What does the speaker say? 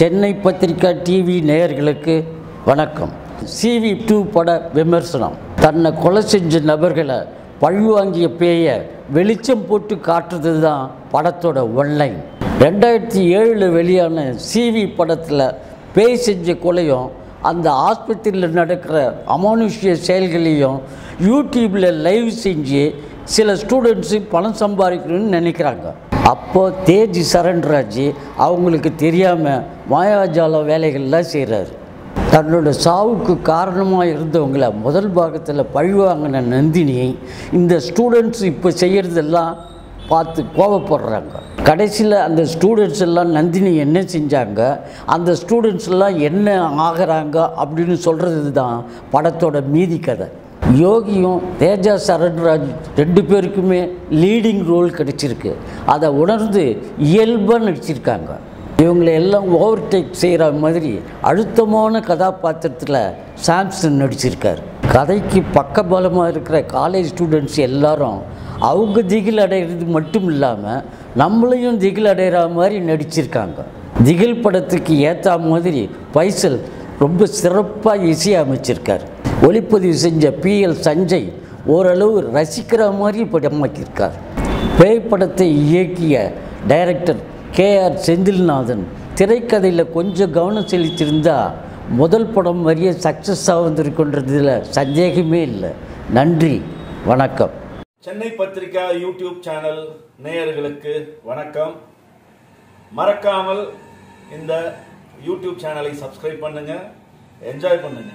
Chennai Patrika TV நேயர்களுக்கு வணக்கம். CV two பட விமர்சனம். தன்னை கொலை செஞ்ச நபர்களை பழிவாங்கிய பேயை வெளிச்சம் போட்டு காட்டுறது தான் படத்தோட ஒன்லைன் ரெண்டாயிரத்தி ஏழில் வெளியான சிவி படத்தில் பேய் செஞ்ச கொலையும் அந்த ஆஸ்பத்திரியில் நடக்கிற அமானுஷ்ய செயல்களையும் யூடியூப்பில் லைவ் செஞ்சு சில ஸ்டூடெண்ட்ஸு பணம் சம்பாதிக்கணும்னு நினைக்கிறாங்க. அப்போது தேஜ் சரண்ராஜ் அவங்களுக்கு தெரியாமல் மாயாஜால வேலைகள்லாம் செய்கிறாரு தன்னோட சாவுக்கு காரணமாக இருந்தவங்கள முதல் பாகத்தில் பழிவாங்கின நந்தினி இந்த ஸ்டூடெண்ட்ஸ் இப்போ செய்கிறதெல்லாம் பார்த்து கோவப்படுறாங்க. கடைசியில் அந்த ஸ்டூடெண்ட்ஸ் எல்லாம் நந்தினி என்ன செஞ்சாங்க? அந்த ஸ்டூடெண்ட்ஸ் எல்லாம் என்ன ஆகிறாங்க அப்படின்னு சொல்கிறது தான் படத்தோட மீதி கதை. யோகியும் தேஜா சரண்ராஜ் ரெண்டு பேருக்குமே லீடிங் ரோல் கிடைச்சிருக்கு. அதை உணர்ந்து இயல்பாக நடிச்சிருக்காங்க. இவங்களை எல்லாம் ஓவர் டேக் செய்கிற மாதிரி அழுத்தமான கதாபாத்திரத்தில் சாம்சன் நடிச்சிருக்கார். கதைக்கு பக்கபலமாக இருக்கிற காலேஜ் ஸ்டூடெண்ட்ஸ் எல்லாரும் அவங்க திகில் அடைகிறது மட்டும் இல்லாமல் நம்மளையும் திகில் அடைகிற மாதிரி நடிச்சிருக்காங்க. திகில் படத்துக்கு ஏற்ற மாதிரி பைசல் ரொம்ப சிறப்பாக இசையமைச்சிருக்கார் ஒளிப்பதிவு செஞ்ச பிஎல் சஞ்சய் ஓரளவு ரசிக்கிற மாதிரி படமாக்கியிருக்கார் பேய் படத்தை இயக்கிய டைரக்டர் கேஆர் செந்தில்நாதன் திரைக்கதையில் கொஞ்சம் கவனம் செலுத்தியிருந்தால் முதல் படம் மாதிரியே சக்ஸஸ் வந்திருக்குன்றதுல சந்தேகமே இல்லை. நன்றி வணக்கம். சென்னை பத்திரிகா யூடியூப் சேனல் நேயர்களுக்கு வணக்கம். மறக்காமல் இந்த யூடியூப் சேனலை சப்ஸ்கிரைப் பண்ணுங்க. என்ஜாய் பண்ணுங்க.